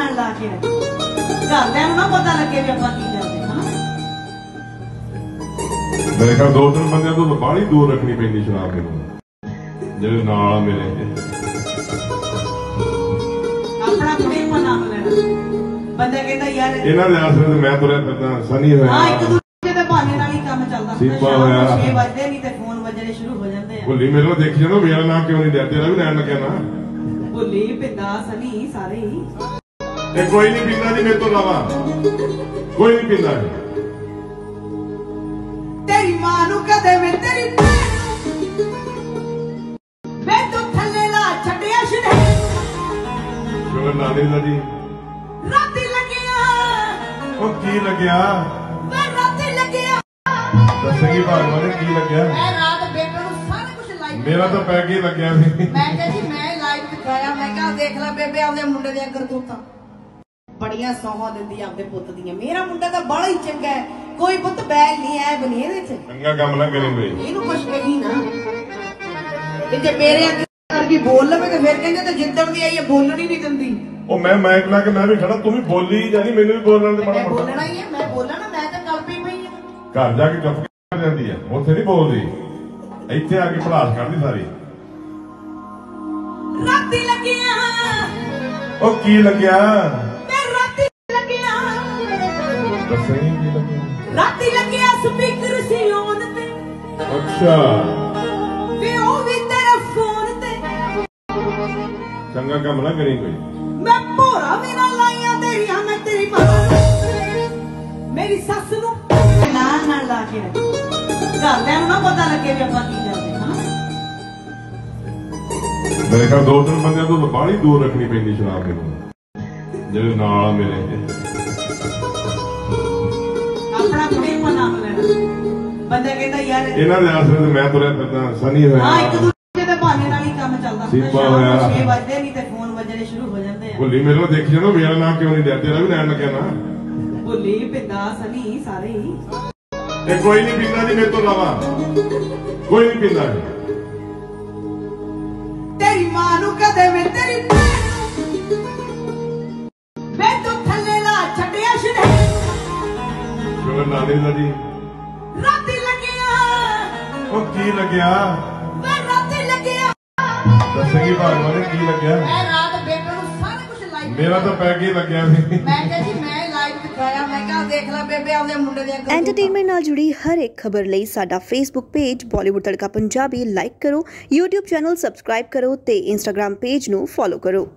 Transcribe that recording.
ਨਾਲ ਲਾ ਕੇ ਰੱਖ। ਘਰਦਿਆਂ ਨੂੰ ਨਾ ਪਤਾ ਲੱਗੇ ਵੀ ਆਪਾਂ ਕੀ ਕਰਦੇ ਹਾਂ ਮੇਰੇ ਖਿਆਲ ਦੋ ਤਿੰਨ ਬੰਦਿਆਂ ਤੋਂ ਬਾਹਲੀ ਦੂਰ ਰੱਖਣੀ ਪੈਂਦੀ ਸ਼ਰਾਬ ਮੈਨੂੰ ਜਿਹੜੇ ਨਾਲ ਆ ਮੇਰੇ ਆਪਣਾ ਕੁੜੀ ਨੂੰ ਨਾਮ ਲੈਣਾ। ਬੰਦਾ ਕਹਿੰਦਾ ਯਾਰ ਇਹਨਾਂ ਦੇ ਆਸਰੇ ਤੇ ਮੈਂ ਤੁਰਿਆ ਫਿਰਦਾ ਸਨੀ ਹਾਂ ਇੱਕ ਹੋਇਆ ਦੂਜੇ ਦੇ ਬਹਾਨੇ ਨਾਲ ਹੀ ਕੰਮ ਚੱਲਦਾ ਸੀਪਾ ਹੋਇਆ। 6 ਵਜੇ ਨਹੀਂ ਤੇ ਫੋਨ ਵੱਜਣੇ ਸ਼ੁਰੂ ਹੋ ਜਾਂਦੇ ਆ। ਭੁੱਲੀ ਮੇਰੇ ਕੋਲ ਦੇਖੀ ਜਾਂਦਾ ਮੇਰਾ ਨਾਮ ਕਿਉਂ ਨਹੀਂ ਲਿਆ? ਤੇਰਾ ਵੀ ਲੈਣ ਲੱਗਿਆ ਨਾ। ਭੁੱਲੀ ਪਿੰਦਾ ਸਨੀ ਸਾਰੇ ਹੀ। ਤੇ ਕੋਈ ਨਹੀਂ ਪੀਂਦਾ ਜੀ ਮੇਰੇ ਤੋਂ ਇਲਾਵਾ। ਕੋਈ ਨਹੀਂ ਪੀਂਦਾ। ਤੇਰੀ ਮਾਂ ਨੂੰ ਕਦੇ ਮੈਂ ਤੇਰੀ ਥੱਲੇ ਲਾ ਛੱਡਿਆ ਸ਼ਨੇ ਸ਼ੁਗਰ ਨਾਨੀ ਦਾ ਜੀ। ਰਾਤੀ ਲੱਗਿਆ। ਉਹ ਕੀ ਲੱਗਿਆ? ਵੇ ਰਾਤੀ ਲੱਗਿਆ। ਦੱਸੇਗੀ ਭਗਵਾਨ ਨੇ ਕੀ ਲੱਗਿਆ? ਮੈਂ ਰਾਤ ਬੇਬੇ ਨੂੰ ਸਾਰਾ ਕੁਝ ਲਾਈਵ ਮੇਰਾ ਤਾਂ ਪੈ ਕੇ ਲੱਗਿਆ ਸੀ। ਮੈਂ ਕਿਹਾ ਜੀ ਮੈਂ ਲਾਈਵ ਦਿਖਾਇਆ ਮੈਂ ਕਿਹਾ ਦੇਖ ਲੈ ਬੇਬੇ ਆਪਦੇ ਮੁੰਡੇ ਦੀਆਂ ਕਰਤੂਤਾਂ ਬੜੀਆਂ ਸੌਹਾਂ ਦਿੰਦੀ ਆਪਦੇ ਪੁੱਤ ਦੀਆਂ। ਮੇਰਾ ਮੁੰਡਾ ਤਾਂ ਬੜਾ ਹੀ ਚੰਗਾ ਹੈ। ਕੋਈ ਪੁੱਤ ਬੈਗ ਨਹੀਂ ਐ ਬਣੀ ਇਹਦੇ ਚ ਚੰਗਾ ਕੰਮ ਨਾ ਕਰੇ ਬਈ ਇਹਨੂੰ ਕੁਛ ਕਹੀ ਨਾ। ਤੇ ਜੇ ਮੇਰੇ ਅੱਗੇ ਕਰਕੇ ਬੋਲ ਲਵੇ ਤੇ ਫਿਰ ਕਹਿੰਦੇ ਤੇ ਜਿੱਦਣ ਦੀ ਆਈ ਹੈ ਬੋਲਣ ਹੀ ਨਹੀਂ ਦਿੰਦੀ। ਉਹ ਮੈਂ ਮਾਈਕ ਲਾ ਕੇ ਮੈਂ ਵੀ ਖੜਾ ਤੂੰ ਵੀ ਬੋਲੀ ਜਾਨੀ ਮੈਨੂੰ ਵੀ ਬੋਲਣ ਦੇ ਮਾੜਾ ਮੈਂ ਮੋਟਾ। ਬੋਲਣਾ ਹੀ ਹੈ ਮੈਂ ਬੋਲਣਾ ਮੈਂ ਤਾਂ ਗੱਲ ਪਈ ਪਈ ਹਾਂ ਘਰ ਜਾ ਕੇ ਚੁੱਪ ਕਰ ਜਾਂਦੀ ਆ ਉੱਥੇ ਨਹੀਂ ਬੋਲਦੀ। ਇੱਥੇ ਆ ਕੇ ਭੜਾਸ ਕੱਢਦੀ ਸਾਰੀ। ਰਾਤੀ ਲੱਗਿਆ। ਉਹ ਕੀ ਲੱਗਿਆ? ਦੱਸੇਗੀ ਕੀ ਲੱਗਿਆ ਰਾਤੀ ਲੱਗਿਆ ਸਪੀਕਰ ਸੀ ਔਨ ਤੇ। ਅੱਛਾ। ਵੇ ਉਹ ਵੀ ਤੇਰਾ ਫੋਨ ਤੇ। ਚੰਗਾ ਕੰਮ ਨਾ ਕਰੀ ਕੋਈ। ਮੈਂ ਭੋਰਾ ਵੀ ਨਾ ਲਾਈਆਂ ਤੇਰੀਆਂ ਮੈਂ ਤੇਰੀ ਮਾਂ ਨੂੰ। ਮੇਰੀ ਸੱਸ ਨੂੰ ਨਾਲ ਨਾਲ ਲਾ ਕੇ ਰੱਖ ਘਰਦਿਆਂ ਨੂੰ ਨਾ ਪਤਾ ਲੱਗੇ ਵੀ ਆਪਾਂ ਕੀ ਕਰਦੇ ਹਾਂ। ਮੇਰੇ ਖਿਆਲ ਦੋ ਤਿੰਨ ਬੰਦਿਆਂ ਤੋਂ ਬਾਹਲੀ ਦੂਰ ਰੱਖਣੀ ਪੈਂਦੀ ਸ਼ਰਾਬ ਮੈਨੂੰ ਜਿਹੜੇ ਨਾਲ ਮੇਰੇ। ਆਪਣਾ ਨਾਮ ਲੈਣਾ ਬੰਦਾ ਕਹਿੰਦਾ ਯਾਰ ਇਹਨਾਂ ਦੇ ਆਸਰੇ ਤੇ ਮੈਂ ਤੁਰਿਆ ਫਿਰਦਾ ਸਨੀ ਹਾਂ ਇੱਕ ਹੋਇਆ ਦੂਜੇ ਦੇ ਬਹਾਨੇ ਨਾਲ ਹੀ ਕੰਮ ਚੱਲਦਾ ਸੀਪਾ ਹੋਇਆ। 6 ਵਜੇ ਨਹੀਂ ਤੇ ਫੋਨ ਵੱਜਣੇ ਸ਼ੁਰੂ ਹੋ ਜਾਂਦੇ ਆ। ਭੁੱਲੀ ਮੇਰੇ ਕੋਲ ਦੇਖੀ ਜਾਂਦਾ ਮੇਰਾ ਨਾਮ ਕਿਉਂ ਨਹੀਂ ਲਿਆ? ਤੇਰਾ ਵੀ ਲੈਣ ਲੱਗਿਆ ਨਾ। ਭੁੱਲੀ ਪਿੰਦਾ ਸਨੀ ਸਾਰੇ ਹੀ। ਤੇ ਕੋਈ ਨਹੀਂ ਪੀਂਦਾ ਜੀ ਮੇਰੇ ਤੋਂ ਇਲਾਵਾ। ਕੋਈ ਨਹੀਂ ਪੀਂਦਾ। ਤੇਰੀ ਮਾਂ ਨੂੰ ਕਦੇ ਮੈਂ ਤੇਰੀ ਸ਼ੁਗਰ ਨਾਨੀ ਦਾ। ਜੀ ਰਾਤੀ ਲੱਗਿਆ। ਉਹ ਕੀ ਲੱਗਿਆ? ਮੈਂ ਰਾਤੀ ਲੱਗਿਆ। ਦੱਸੇਗੀ ਭਗਵਾਨ ਨੇ ਕੀ ਲੱਗਿਆ? ਮੈਂ ਰਾਤ ਬੇਬੇ ਨੂੰ ਸਾਰਾ ਕੁਝ ਲਾਈਵ ਮੇਰਾ ਤਾਂ ਪੈ ਕੇ ਲੱਗਿਆ ਸੀ। ਮੈਂ ਕਿਹਾ ਜੀ ਮੈਂ ਲਾਈਵ ਦਿਖਾਇਆ। ਮੈਂ ਕਿਹਾ ਦੇਖ ਲੈ ਬੇਬੇ ਆਪਦੇ ਮੁੰਡੇ ਦੀਆਂ ਕਰਤੂਤਾਂ। ਐਂਟਰਟੇਨਮੈਂਟ ਨਾਲ ਜੁੜੀ ਹਰ ਇੱਕ ਖਬਰ ਲਈ ਸਾਡਾ Facebook page Bollywood Tadka Punjabi like ਕਰੋ YouTube ਚੈਨਲ ਸਬਸਕ੍ਰਾਈਬ ਕਰੋ ਤੇ Instagram ਪੇਜ ਨੂੰ ਫੋਲੋ ਕਰੋ।